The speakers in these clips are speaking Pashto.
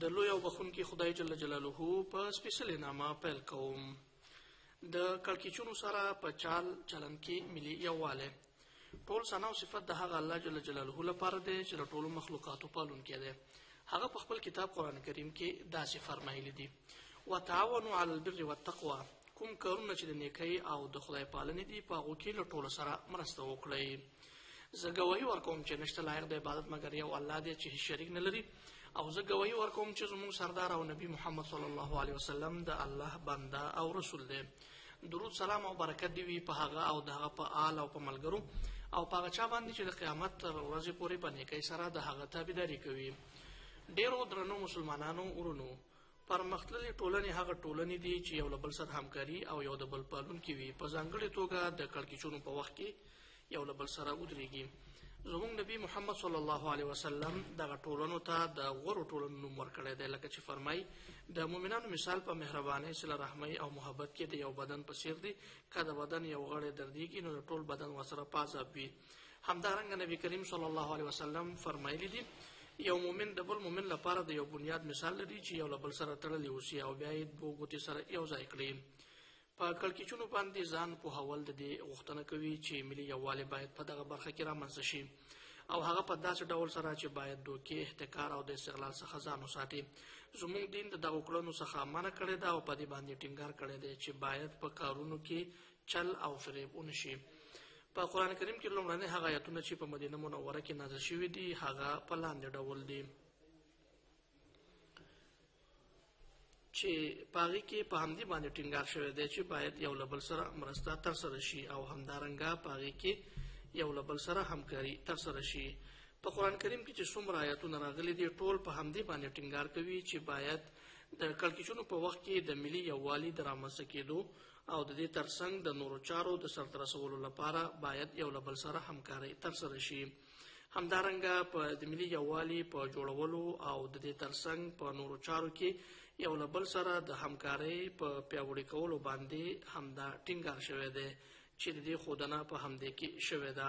د لوی او بخونکي خدای جل جلاله په سپېڅلې نامه پیل کوم د کړکیچونو سره په چال چلن کې ملي یووالی ټول ثنا او صفت د هغه الله جل جلاله لپاره دی چې د ټولو مخلوقاتو پالونکی دی هغه په خپل کتاب قران کریم کې داسې فرمایلی دي وتعاونوا علی البر والتقوا کوم کارونه چې د نیکۍ او د خدای پالنې دي په هغو کې له ټولو سره مرسته وکړئ زه ګواهي ورکوم چې نشته لایق د عبادت مګر یو الله دی چې شریک نه لري او زه ګواهي ورکوم چې زموږ سردار او نبی محمد صلی الله علیه وسلم د الله بنده او رسول دی درود سلام او برکت دی وي په هغه او دغه په آل او په ملګرو او په هغه چا باندې چې د قیامت تر ورځې پورې په نیکۍ سره د هغه تابعداري کوي ډیرو درنو مسلمانانو ورونو پرمختللې ټولنې هغه ټولنې دي چې یو له بل سره همکاري او یو د بل پالونکي وي په ځانګړې توګه د کړکیچونو په وخت کې یو له بل سره ودرېږي زموږ نبی محمد صلی الله علیه وسلم دغه ټولنو ته د غورو ټولنو نوم ورکړی دی لکه چې فرمایي د مؤمنانو مثال په مهربانۍ سره رحمۍ او محبت کې د یو بدن په څیر دی که د بدن یو غړی دردیږي نو د ټول بدن ورسره په عذاب وي همدارنګه نبی کریم صلی الله علیه وسلم فرمایلی دی یو مؤمن د بل مؤمن لپاره د یو بنیاد مثال لري چې یو له بل سره تړلی اوسي او بیا یې دوه ګوتې سره یو ځای کړي په کړکیچونو باندې ځان پوهول د دې غوښتنه کوي چې ملي یووالی باید په دغه برخه کې رامنځته شي او هغه په داسې ډول سره چې باید دوکې احتکار او د استغلال څخه ځان وساتي زموږ دین د دغو کړنو څخه منع کړی ده او په دې باندې ټینګار کړی دی چې باید په کارونو کې چل او فریب ونشي په قران کریم کې لومړنی هغه آیتونه چې په مدینه منوره کې نازل شوي دي هغه په لاندې ډول دي چې پاغي کې په همدې باندې ټینګار شوی دی چې باید یو لبل سره مرسته تر سره شي او همدارنګه پاغي کې یو لبل سره همکاري تر سره شي په قران کریم کې چې څومره آیاتونه راغلي دي ټول په همدې باندې ټینګار کوي چې باید د کلکچونو په وخت کې د ملي یووالي د رامنځته کېدو او د دې تر څنګ د نورو چارو د سرته رسولو لپاره باید یو له بل سره همکارۍ تر سره شي. همدارنګه په د ملي یووالي په جوړولو او د دې تر څنګ په نورو چارو کې یو له بل سره د همکارۍ په پیاوړي کولو باندې همدا ټینګار شوی دی چې د دې ښودنه په همدې کې شوې ده.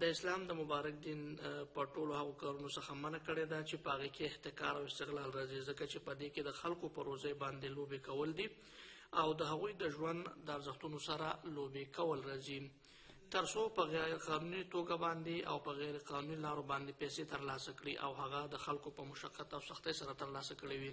د اسلام د مبارک دین په ټولو هغو کارونو څخه منع کړې ده چې پاغې کې احتکار او استغلال راځي ځکه چې په دې کې د خلکو پر روزي باندې لوبې کول دي او د هغوی د ژوند د ارزښتونو سره لوبې کول راځي ترڅو په غیر قانوني توګه باندې او په غیر قانوني لارو باندې پیسې ترلاسه کړي او هغه د خلکو په مشقت او سختۍ سره ترلاسه کړې وي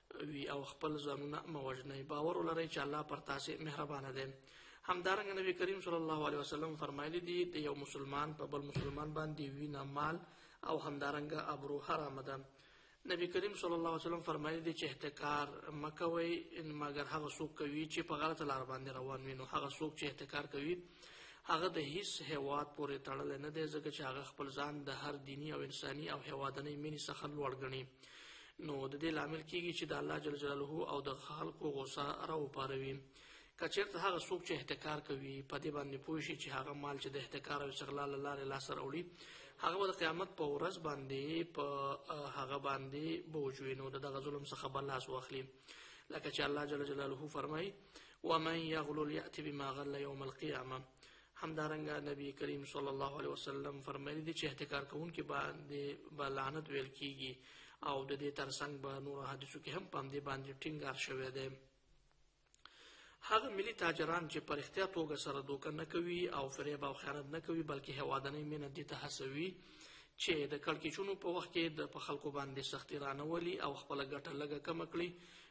وي او خپل ځانونه مه وژنئ باور ولرئ چې الله پر تاسې مهربانه دی همدارنګه نبی کریم صلی الله علیه وسلم فرمایلی دی د یو مسلمان په بل مسلمان باندې وینه مال او همدارنګه ابرو حرامه ده نبی کریم صلی الله علیه وسلم فرمایلی دی چې احتکار مکوي ان مگر هغه څوک کوي چې په غلطه لار باندې روان وي نو هغه څوک چې احتکار کوي هغه د هیڅ هیواد پورې تړلی نه دی ځکه چې هغه خپل ځان د هر دیني او انساني او هیوادنۍ مینې څخه لوړ ګڼي نو د دې لامل کیږي چې د الله جل جلاله او د خلقو غوسه راو پاروي کچیرته هغه څوک چې احتکار کوي په دې باندې پوه شي چې هغه مال چې د احتکار او استغلال لاره لا سره وړي هغه د قیامت په ورځ باندې په هغه باندې بوجوي نو دغه ظلم څخه بل لاس واخلي لکه چې الله جل جلاله فرمایي ومن یغلل یأتی بما غل یوم القیامه همدارنګه نبی کریم صلی الله علیه وسلم فرمایلی دی چې احتکار کوونکي باندې به لعنت ویل کیږي او د دې ترڅنګ به نور حدیثو کې هم پام دی باندې ټینګار شوی دی هغه ملي تاجران چې پر اختیا توګه سره دوکه نه کوي او فریب او خیانت نه کوي بلکې هوادنۍ مینه دې ته هڅوي چې د کړکېچونو په وخت کې د په خلکو باندې سختی رانولي او خپله ګټه لږه کمه کړي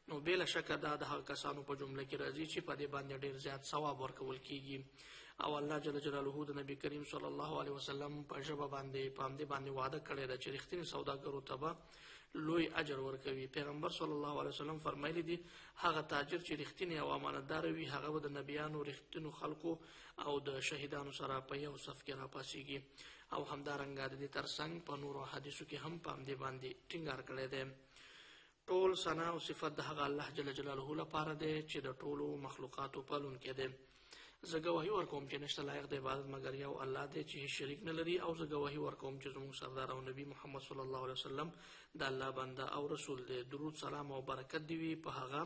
نو بې له شکه دا د هغه کسانو په جمله کې راځي چې په دې باندې ډېر زیات ثواب ورکول کېږي او الله جل جلاله د نبی کریم صلی الله علیه وسلم په ژبه باندې په همدې باندې وعده کړې ده چې رښتیني سوداګرو ته به لوی اجر ورکوي پیغمبر صلی الله علیه وسلم فرمایلی دی هغه تاجر چې رښتینی او امانتدار وي هغه به د نبیانو رښتینو خلکو او د شهیدانو سره په یو صف کې راپاسیږي او همدارنګه د دې ترڅنګ په نورو حدیثو کې هم په همدې باندې ټینګار کړی دی ټول ثنا او صفت د هغه الله جل جلاله لپاره دی چې د ټولو مخلوقاتو پالونکی دی زه ګواهي ورکوم چې نشته لایق د عبادت مګر یو الله دی چې هیڅ شریک نه لري او زه ګواهي ورکوم چې زموږ سردار او نبی محمد صلی الله علیه وسلم د الله بنده او رسول دی درود سلام او برکت دی وي په هغه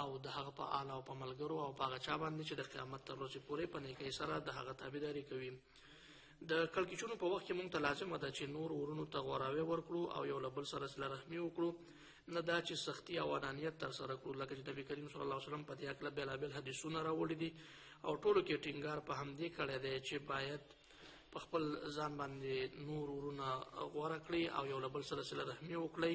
او د هغه په آل او په ملګرو او په هغه چا باندې چې د قیامت تر ورځې پورې په نیکۍ سره د هغه تابعداري کوي د کړکیچونو په وخت کې مونږ ته لازمه ده چې نور ورونو ته غوراوی ورکړو او یو له بل سره صله رحمي وکړو نه دا چې سختی او انانیت تر سره کړو لکه چې نبی کریم صلی الله علیه وسلم په دې اړه بېلابېل حدیثونه راوړي دي او ټولو کې ټینګار په همدې کړی دی چې باید په خپل ځان باندې نور ورونه غوره کړئ او یو له بل سره صله رحمي وکړئ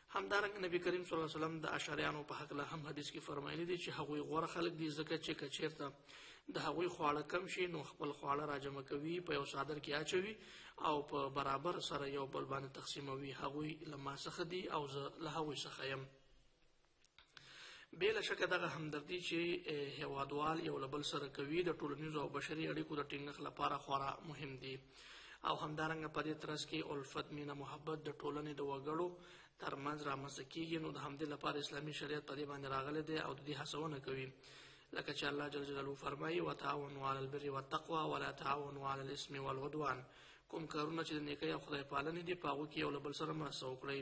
همدارنګه نبی کریم صلی الله علیه وسلم د اشعریانو په حق له هم حدیث کې فرمایلی دی چې هغوی غوړه خلک دي ځکه چې کچیرته د هغوی خواړه کم شي نو خپل خواړه راجم کوي په یو صادر کې اچوي او په برابر سره یو بل باندې تقسیموي هغوی له ما څخه دي او زه له هغوی څخه یم بل شک دغه همدردی چې هوادوال یو لبل سره کوي د ټولنیزو او بشري اړیکو د ټینګښت لپاره خورا مهم دي او همدارنګه په دې ترڅ کې الفت مینه محبت د ټولنې د وګړو ترمنځ رامنځته کیږي نو د همدې لپاره اسلامي شریعت په دې باندې راغلی دی او د دې هڅونه کوي لکه چې الله جل جلاله فرمایي وتعاونوا علی البر والتقوا ولا تعاونوا علی الاسم والعدوان کوم کارونه چې د نیکۍ او خدای پالنې دي په هغو کې یو له بل سره مرسته وکړئ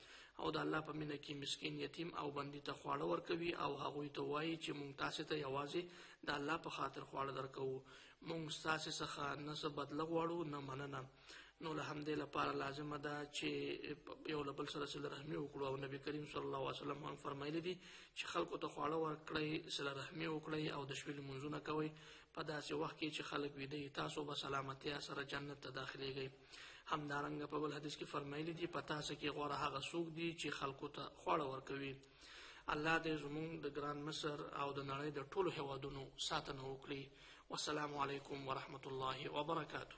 او د الله په مینه کې مسکین یتیم او بندي ته خواړه ورکوي او هغوی ته وایي چې مونږ تاسو ته یوازې د الله په خاطر خواړه درکوو مونږ تاسو څخه نه څه بدله غواړو نه مننه نو له همدې لپاره لازمه ده چې یو له بل سره صله رحمي وکړو او نبی کریم صلی الله علیه وسلم هم فرمایلی دي چې خلکو ته خواړه ورکړئ صله رحمي وکړئ او د شپې لمونځونه کوئ په داسې وخت کې چې خلک ویده تاسو به سلامتیا سره جنت ته داخلیږئ همدارنګه په بل حدیث کې فرمایلی دی پتا څه کې غوړه هغه سوق دی چې خلکو ته خوړه ورکوي الله دې زموږ د ګران مصر او د نړۍ د ټولو هوادونو ساتنه وکړي والسلام علیکم ورحمت الله وبرکاته